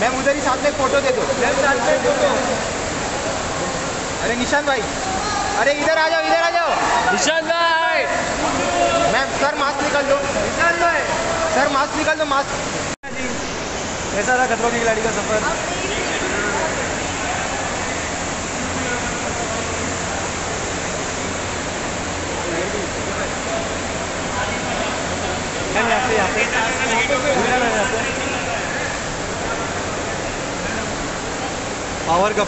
Ma'am उधर ही साथ में फ़ोटो दे दो। मैम साथ में फ़ोटो अरे निशान भाई। अरे इधर आ जाओ इधर आ जाओ। निशान भाई। मैम सर मास्क निकाल दो। निशान भाई। सर मास्क निकाल दो मास्क कैसा था खतरों की खिलाड़ी का सफ़र। यहाँ से यहाँ पे पावर का